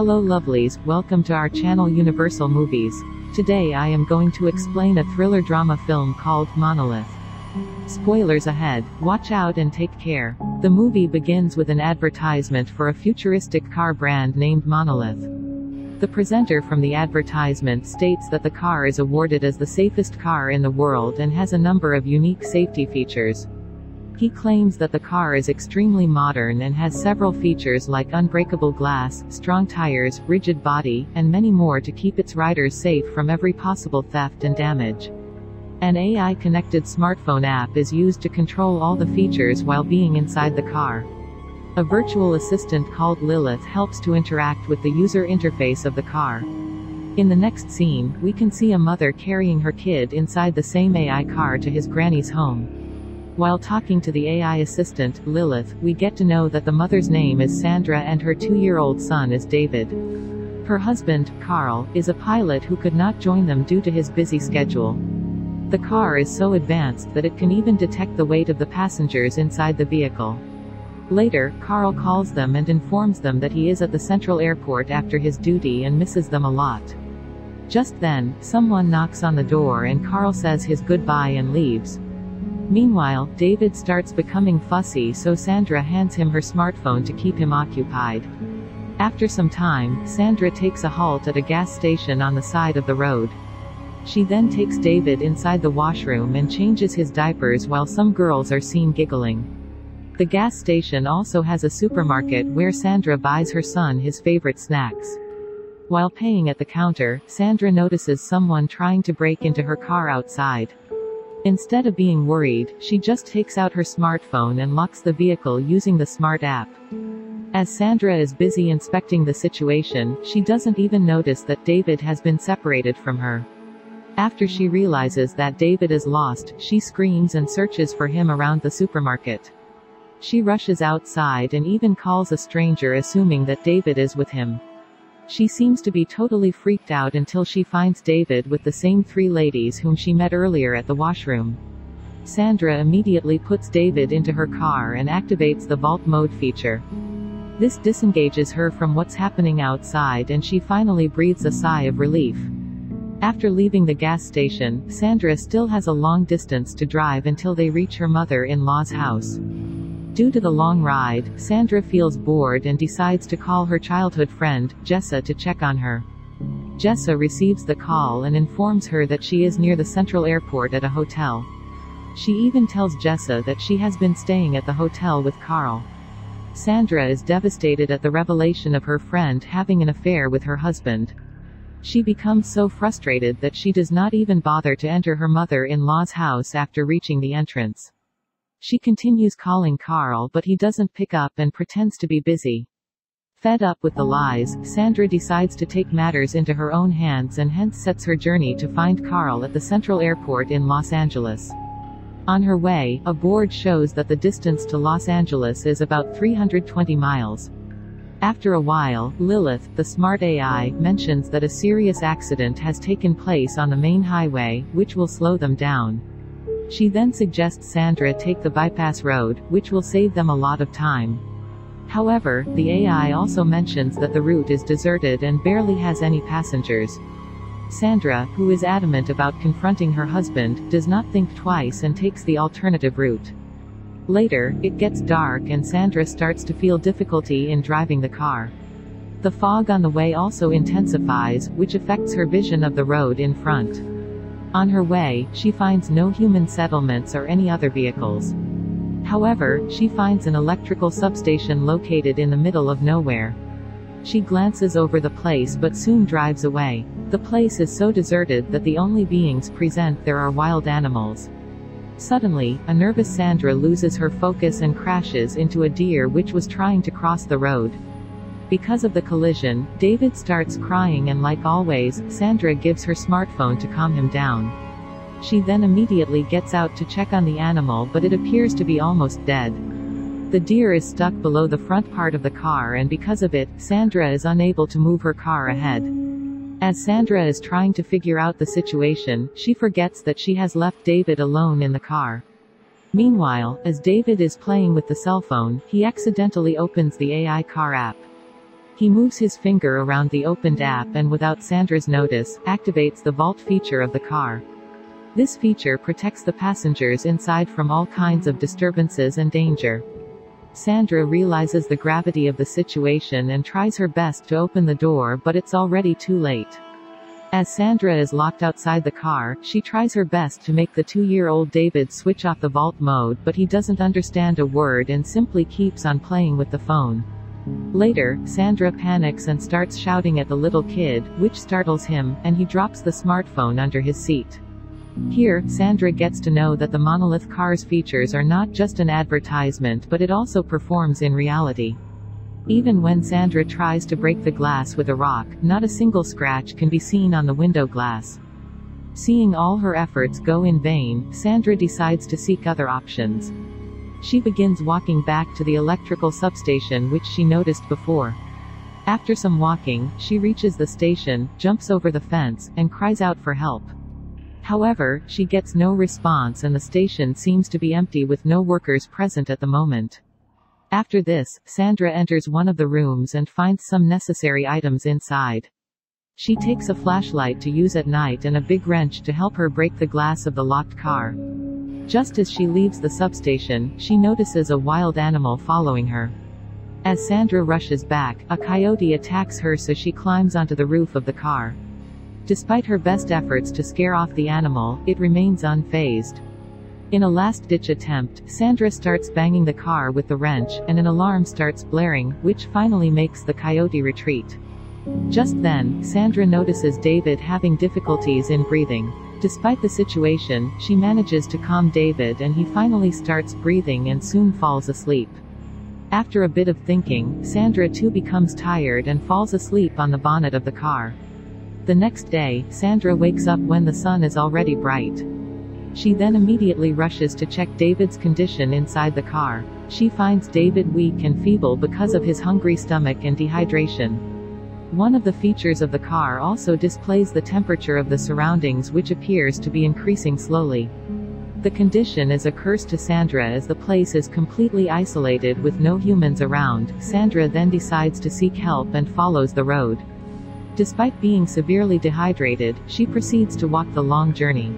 Hello lovelies, welcome to our channel Universal Movies. Today I am going to explain a thriller drama film called Monolith. Spoilers ahead, watch out and take care. The movie begins with an advertisement for a futuristic car brand named Monolith. The presenter from the advertisement states that the car is awarded as the safest car in the world and has a number of unique safety features. He claims that the car is extremely modern and has several features like unbreakable glass, strong tires, rigid body, and many more to keep its riders safe from every possible theft and damage. An AI-connected smartphone app is used to control all the features while being inside the car. A virtual assistant called Lilith helps to interact with the user interface of the car. In the next scene, we can see a mother carrying her kid inside the same AI car to his granny's home. While talking to the AI assistant, Lilith, we get to know that the mother's name is Sandra and her two-year-old son is David. Her husband, Carl, is a pilot who could not join them due to his busy schedule. The car is so advanced that it can even detect the weight of the passengers inside the vehicle. Later, Carl calls them and informs them that he is at the central airport after his duty and misses them a lot. Just then, someone knocks on the door and Carl says his goodbye and leaves. Meanwhile, David starts becoming fussy so Sandra hands him her smartphone to keep him occupied. After some time, Sandra takes a halt at a gas station on the side of the road. She then takes David inside the washroom and changes his diapers while some girls are seen giggling. The gas station also has a supermarket where Sandra buys her son his favorite snacks. While paying at the counter, Sandra notices someone trying to break into her car outside. Instead of being worried, she just takes out her smartphone and locks the vehicle using the smart app. As Sandra is busy inspecting the situation, she doesn't even notice that David has been separated from her. After she realizes that David is lost, she screams and searches for him around the supermarket. She rushes outside and even calls a stranger assuming that David is with him. She seems to be totally freaked out until she finds David with the same three ladies whom she met earlier at the washroom. Sandra immediately puts David into her car and activates the vault mode feature. This disengages her from what's happening outside and she finally breathes a sigh of relief. After leaving the gas station, Sandra still has a long distance to drive until they reach her mother-in-law's house. Due to the long ride, Sandra feels bored and decides to call her childhood friend, Jessa to check on her. Jessa receives the call and informs her that she is near the central airport at a hotel. She even tells Jessa that she has been staying at the hotel with Carl. Sandra is devastated at the revelation of her friend having an affair with her husband. She becomes so frustrated that she does not even bother to enter her mother-in-law's house after reaching the entrance. She continues calling Carl but he doesn't pick up and pretends to be busy. Fed up with the lies, Sandra decides to take matters into her own hands and hence sets her journey to find Carl at the Central Airport in Los Angeles. On her way, a board shows that the distance to Los Angeles is about 320 miles. After a while, Lilith, the smart AI, mentions that a serious accident has taken place on the main highway, which will slow them down. She then suggests Sandra take the bypass road, which will save them a lot of time. However, the AI also mentions that the route is deserted and barely has any passengers. Sandra, who is adamant about confronting her husband, does not think twice and takes the alternative route. Later, it gets dark and Sandra starts to feel difficulty in driving the car. The fog on the way also intensifies, which affects her vision of the road in front. On her way, she finds no human settlements or any other vehicles. However, she finds an electrical substation located in the middle of nowhere. She glances over the place but soon drives away. The place is so deserted that the only beings present there are wild animals. Suddenly, a nervous Sandra loses her focus and crashes into a deer which was trying to cross the road. Because of the collision, David starts crying and like always, Sandra gives her smartphone to calm him down. She then immediately gets out to check on the animal but it appears to be almost dead. The deer is stuck below the front part of the car and because of it, Sandra is unable to move her car ahead. As Sandra is trying to figure out the situation, she forgets that she has left David alone in the car. Meanwhile, as David is playing with the cell phone, he accidentally opens the AI car app. He moves his finger around the opened app and without Sandra's notice, activates the vault feature of the car. This feature protects the passengers inside from all kinds of disturbances and danger. Sandra realizes the gravity of the situation and tries her best to open the door but it's already too late. As Sandra is locked outside the car, she tries her best to make the two-year-old David switch off the vault mode but he doesn't understand a word and simply keeps on playing with the phone. Later, Sandra panics and starts shouting at the little kid, which startles him, and he drops the smartphone under his seat. Here, Sandra gets to know that the Monolith car's features are not just an advertisement but it also performs in reality. Even when Sandra tries to break the glass with a rock, not a single scratch can be seen on the window glass. Seeing all her efforts go in vain, Sandra decides to seek other options. She begins walking back to the electrical substation which she noticed before. After some walking, she reaches the station, jumps over the fence, and cries out for help. However, she gets no response and the station seems to be empty with no workers present at the moment. After this, Sandra enters one of the rooms and finds some necessary items inside. She takes a flashlight to use at night and a big wrench to help her break the glass of the locked car. Just as she leaves the substation, she notices a wild animal following her. As Sandra rushes back, a coyote attacks her so she climbs onto the roof of the car. Despite her best efforts to scare off the animal, it remains unfazed. In a last-ditch attempt, Sandra starts banging the car with the wrench, and an alarm starts blaring, which finally makes the coyote retreat. Just then, Sandra notices David having difficulties in breathing. Despite the situation, she manages to calm David and he finally starts breathing and soon falls asleep. After a bit of thinking, Sandra too becomes tired and falls asleep on the bonnet of the car. The next day, Sandra wakes up when the sun is already bright. She then immediately rushes to check David's condition inside the car. She finds David weak and feeble because of his hungry stomach and dehydration. One of the features of the car also displays the temperature of the surroundings which appears to be increasing slowly. The condition is a curse to Sandra as the place is completely isolated with no humans around. Sandra then decides to seek help and follows the road. Despite being severely dehydrated, she proceeds to walk the long journey.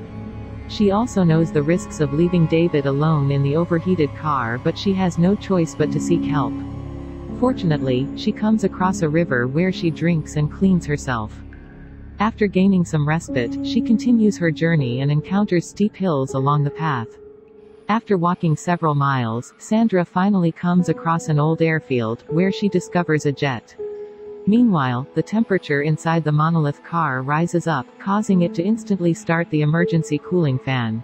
She also knows the risks of leaving David alone in the overheated car but she has no choice but to seek help. Fortunately, she comes across a river where she drinks and cleans herself. After gaining some respite, she continues her journey and encounters steep hills along the path. After walking several miles, Sandra finally comes across an old airfield, where she discovers a jet. Meanwhile, the temperature inside the monolith car rises up, causing it to instantly start the emergency cooling fan.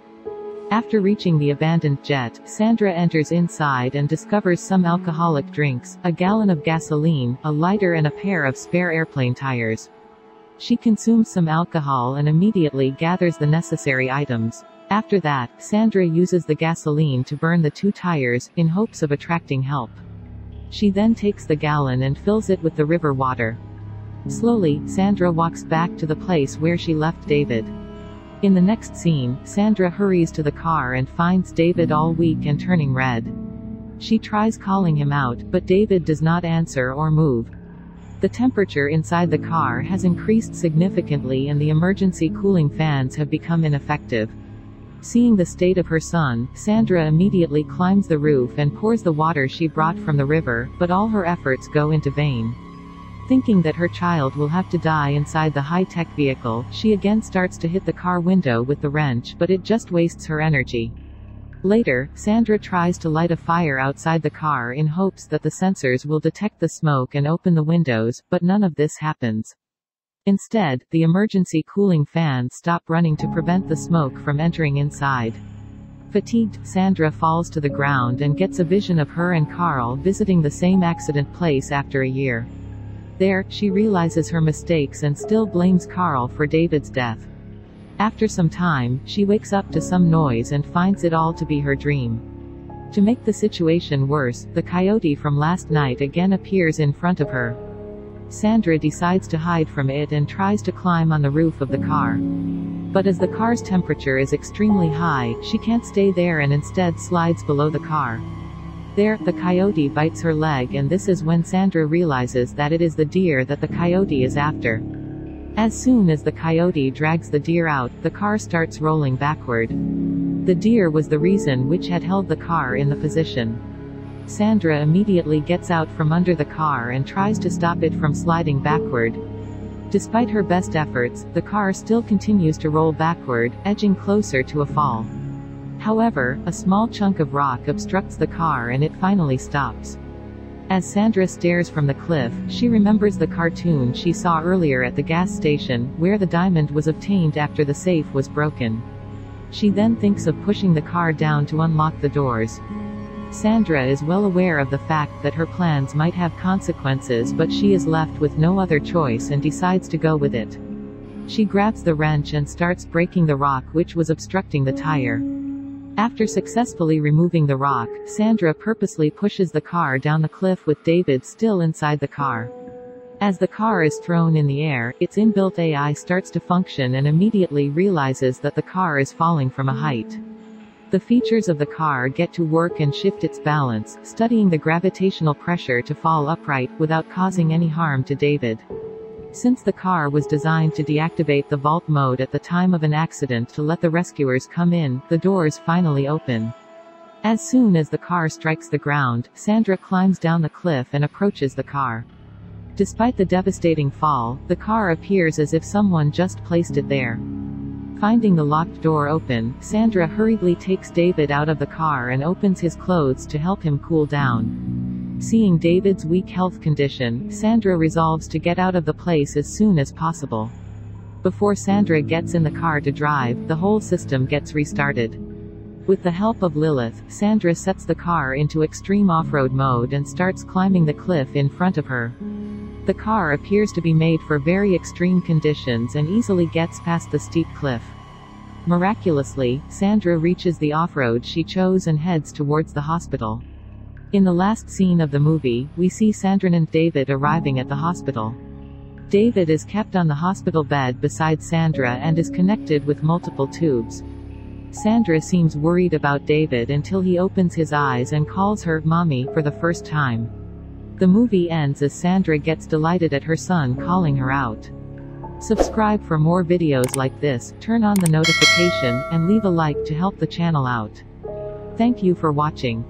After reaching the abandoned jet, Sandra enters inside and discovers some alcoholic drinks, a gallon of gasoline, a lighter and a pair of spare airplane tires. She consumes some alcohol and immediately gathers the necessary items. After that, Sandra uses the gasoline to burn the two tires, in hopes of attracting help. She then takes the gallon and fills it with the river water. Slowly, Sandra walks back to the place where she left David. In the next scene, Sandra hurries to the car and finds David all weak and turning red. She tries calling him out, but David does not answer or move. The temperature inside the car has increased significantly and the emergency cooling fans have become ineffective. Seeing the state of her son, Sandra immediately climbs the roof and pours the water she brought from the river, but all her efforts go into vain. Thinking that her child will have to die inside the high-tech vehicle, she again starts to hit the car window with the wrench but it just wastes her energy. Later, Sandra tries to light a fire outside the car in hopes that the sensors will detect the smoke and open the windows, but none of this happens. Instead, the emergency cooling fans stop running to prevent the smoke from entering inside. Fatigued, Sandra falls to the ground and gets a vision of her and Carl visiting the same accident place after a year. There, she realizes her mistakes and still blames Carl for David's death. After some time, she wakes up to some noise and finds it all to be her dream. To make the situation worse, the coyote from last night again appears in front of her. Sandra decides to hide from it and tries to climb on the roof of the car. But as the car's temperature is extremely high, she can't stay there and instead slides below the car. There, the coyote bites her leg and this is when Sandra realizes that it is the deer that the coyote is after. As soon as the coyote drags the deer out, the car starts rolling backward. The deer was the reason which had held the car in the position. Sandra immediately gets out from under the car and tries to stop it from sliding backward. Despite her best efforts, the car still continues to roll backward, edging closer to a fall. However, a small chunk of rock obstructs the car and it finally stops. As Sandra stares from the cliff, she remembers the cartoon she saw earlier at the gas station, where the diamond was obtained after the safe was broken. She then thinks of pushing the car down to unlock the doors. Sandra is well aware of the fact that her plans might have consequences but she is left with no other choice and decides to go with it. She grabs the wrench and starts breaking the rock which was obstructing the tire. After successfully removing the rock, Sandra purposely pushes the car down the cliff with David still inside the car. As the car is thrown in the air, its inbuilt AI starts to function and immediately realizes that the car is falling from a height. The features of the car get to work and shift its balance, studying the gravitational pressure to fall upright, without causing any harm to David. Since the car was designed to deactivate the vault mode at the time of an accident to let the rescuers come in, the doors finally open. As soon as the car strikes the ground, Sandra climbs down the cliff and approaches the car. Despite the devastating fall, the car appears as if someone just placed it there. Finding the locked door open, Sandra hurriedly takes David out of the car and opens his clothes to help him cool down. Seeing David's weak health condition, Sandra resolves to get out of the place as soon as possible. Before Sandra gets in the car to drive, the whole system gets restarted. With the help of Lilith, Sandra sets the car into extreme off-road mode and starts climbing the cliff in front of her. The car appears to be made for very extreme conditions and easily gets past the steep cliff. Miraculously, Sandra reaches the off-road she chose and heads towards the hospital. In the last scene of the movie, we see Sandra and David arriving at the hospital. David is kept on the hospital bed beside Sandra and is connected with multiple tubes. Sandra seems worried about David until he opens his eyes and calls her mommy for the first time. The movie ends as Sandra gets delighted at her son calling her out. Subscribe for more videos like this, turn on the notification, and leave a like to help the channel out. Thank you for watching.